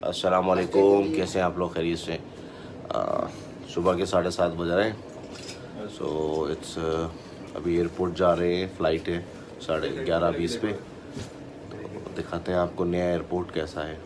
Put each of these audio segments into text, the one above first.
असलकुम कैसे हैं आप लोग? खरीद से। सुबह के साढ़े सात बज रहे हैं। सो इट्स अभी एयरपोर्ट जा रहे हैं फ़्लाइट है साढ़े ग्यारह बीस पे। तो दिखाते हैं आपको नया एयरपोर्ट कैसा है।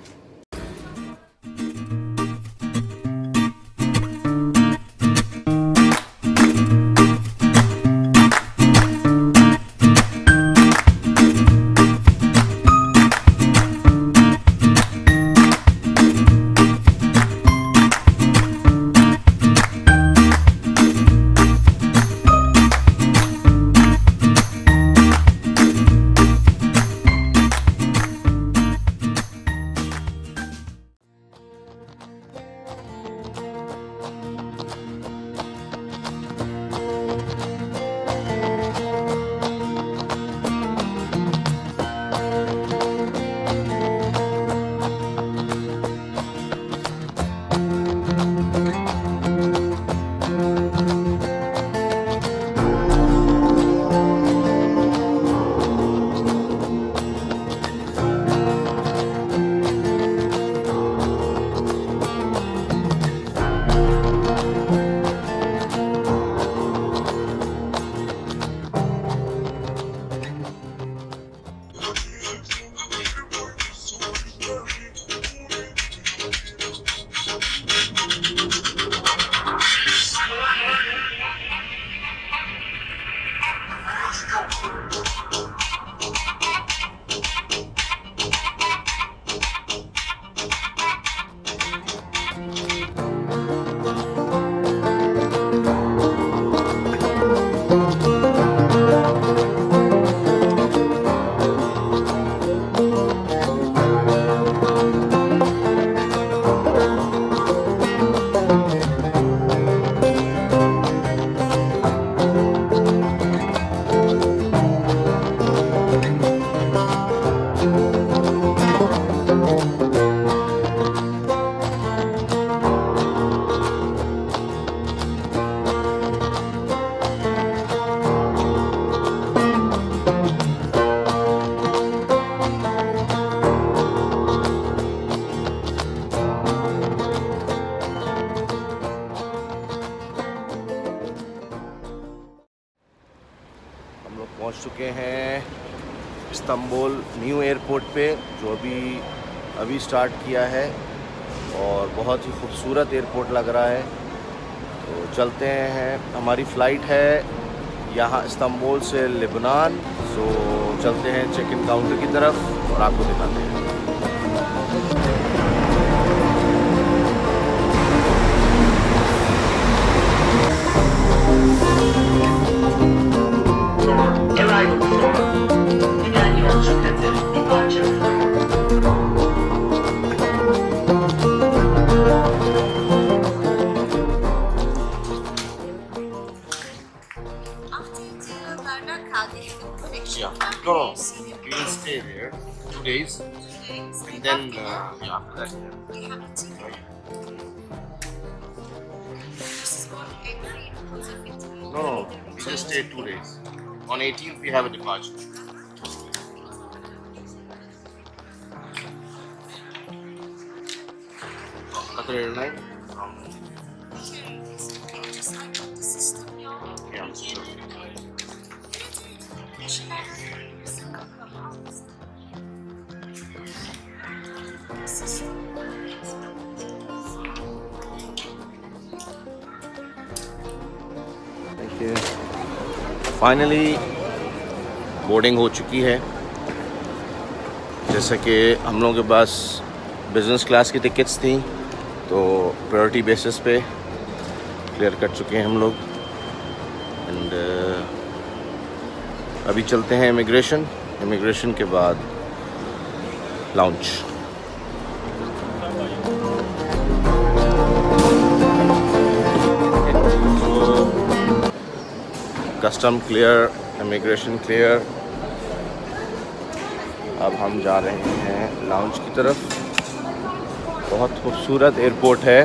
पहुँच चुके हैं इस्तांबुल न्यू एयरपोर्ट पे, जो अभी अभी स्टार्ट किया है और बहुत ही खूबसूरत एयरपोर्ट लग रहा है। तो चलते हैं। हमारी फ़्लाइट है यहाँ इस्तांबुल से लेबनान। सो चलते हैं चेक इन काउंटर की तरफ़ और आपको दिखाते हैं। And then uh, yeah, after that. No, no, we just stay two days. On 18th, we have a departure. Qatar Airline. Finally boarding हो चुकी है। जैसा कि हम लोगों के पास बिज़नेस क्लास की टिकट्स थी तो प्रायोरिटी बेसिस पे क्लियर कर चुके हैं हम लोग। एंड अभी चलते हैं इमिग्रेशन इमिग्रेशन के बाद lounge custom clear immigration clear अब हम जा रहे हैं लाउंज की तरफ़। बहुत खूबसूरत एयरपोर्ट है।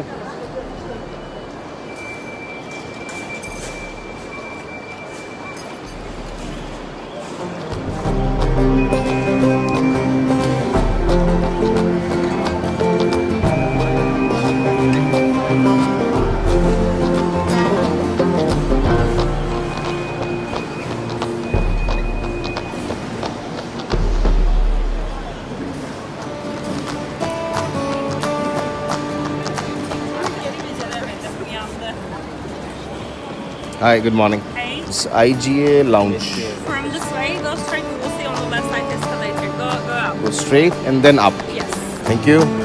Hi, good morning. Hey. It's IGA Lounge. From this way, go straight. You will see on the left side escalator. Go, go up. Go straight and then up. Yes. Thank you.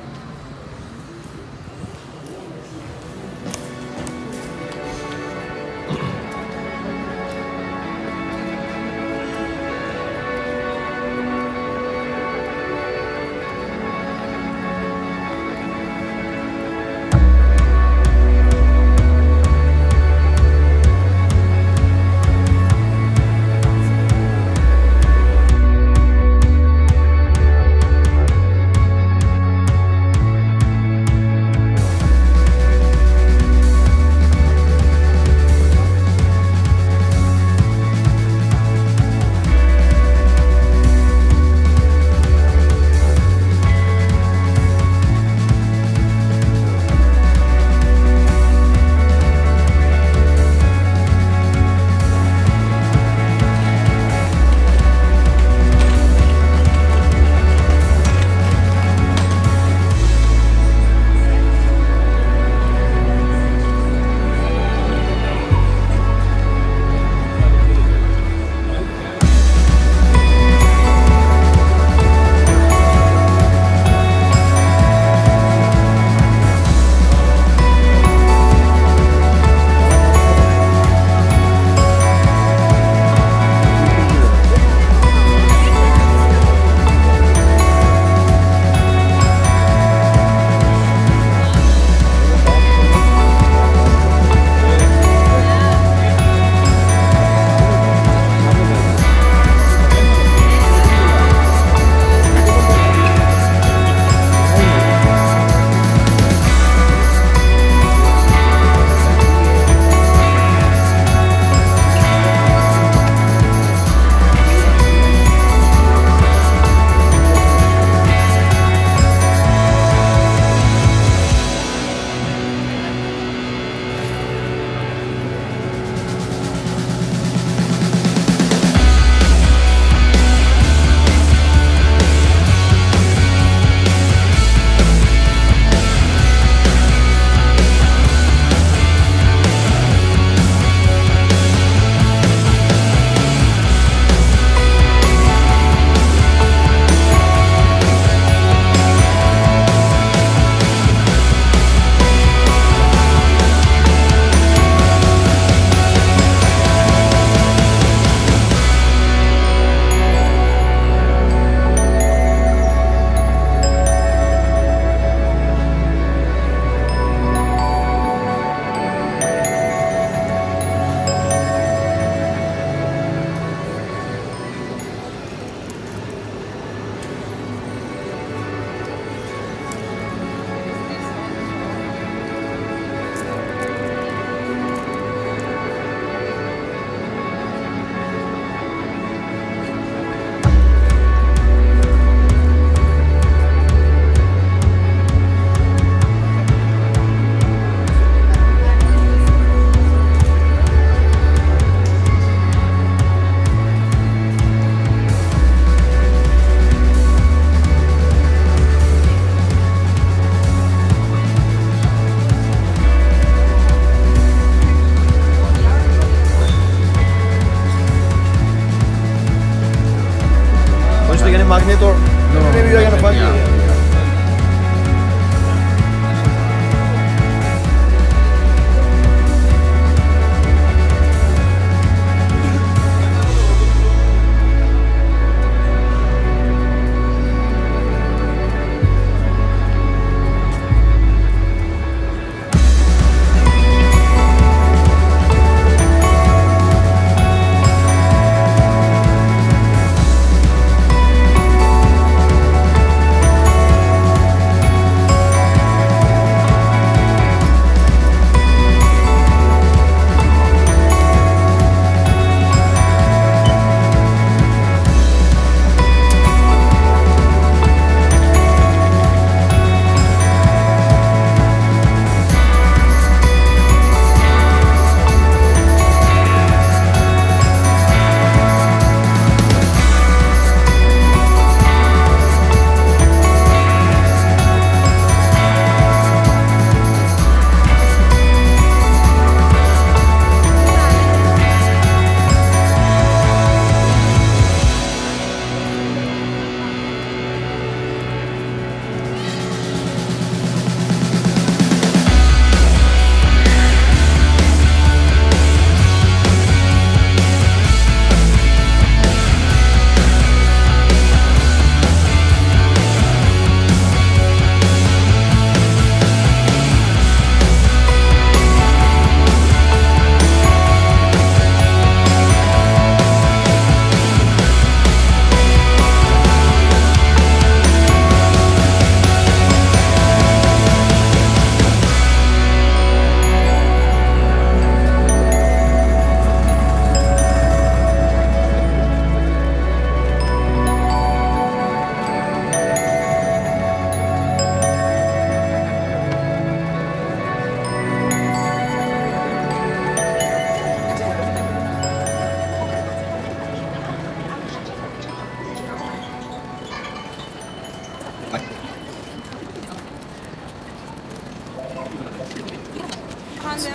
Maybe they're gonna find you.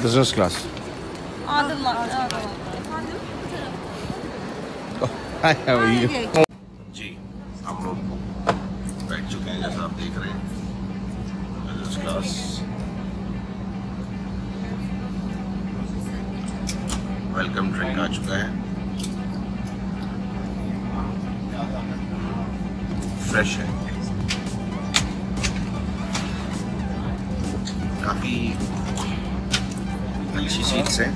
Business class. Hi, how are you? जी हम लोग बैठ चुके हैं जैसा आप देख रहे हैं। बिज़नेस क्लास वेलकम ड्रिंक आ चुका है। फ्रेश है। काफ़ी अच्छी सीट्स हैं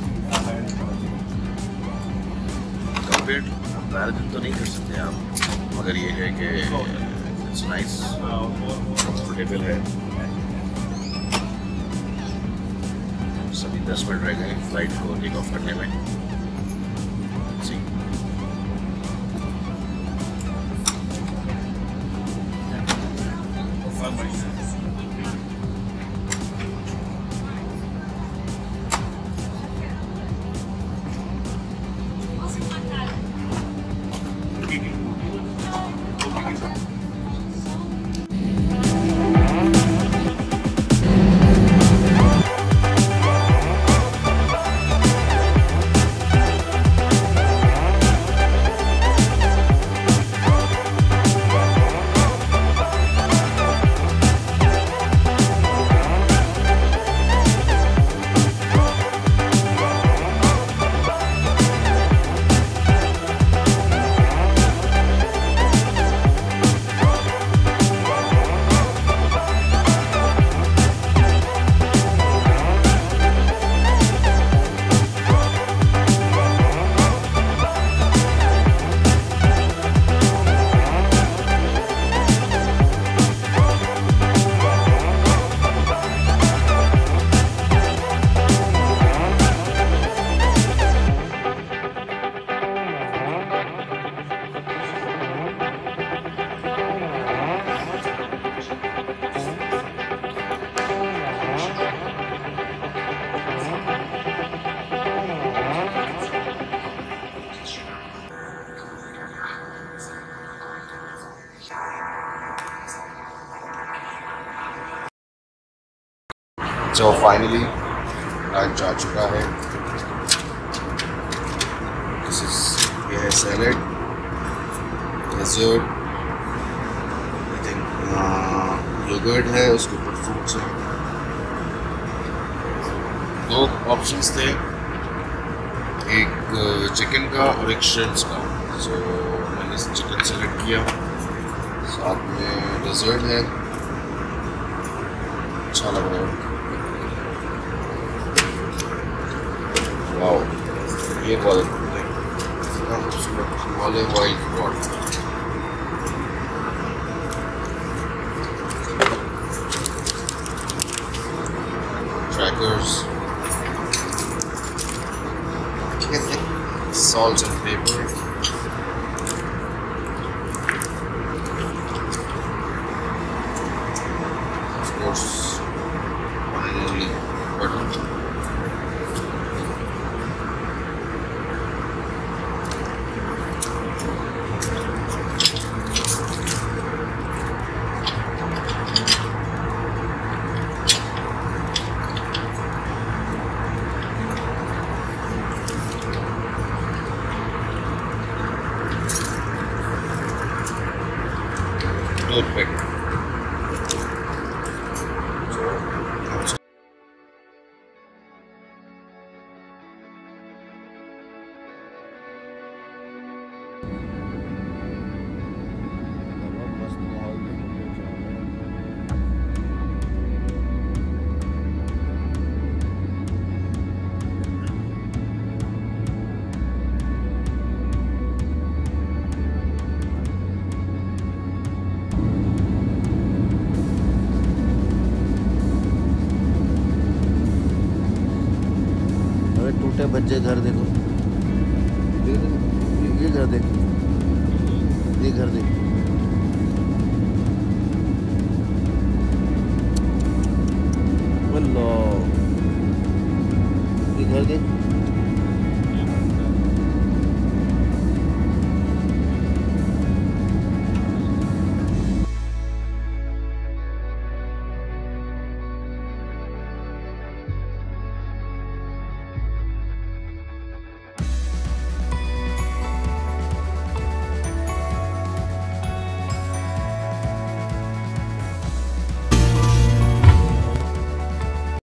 कंपेयर कंपैरिजन तो नहीं कर सकते आप, मगर ये है कि इट्स नाइस कंफर्टेबल है. सभी दस मिनट रह गए फ़्लाइट को टेक ऑफ़ करने में। जो फाइनली लंच आ चुका है। दिस इज़ ये है सैलड डेजर्ट योगर्ट है, उसके ऊपर फ्रूट्स हैं। दो ऑप्शंस थे, एक चिकन का और एक श्रिम्स का। सो मैंने चिकन सेलेक्ट किया। साथ में डेजर्ट है। अच्छा लग रहा है। ये बहुत इतना खूबसूरत वाले wild fraud crackers, salt and pepper. ये घर